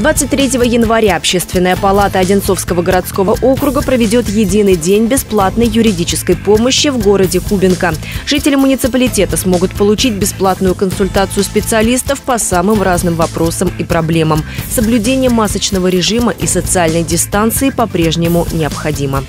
23 января Общественная палата Одинцовского городского округа проведет единый день бесплатной юридической помощи в городе Кубинка. Жители муниципалитета смогут получить бесплатную консультацию специалистов по самым разным вопросам и проблемам. Соблюдение масочного режима и социальной дистанции по-прежнему необходимо.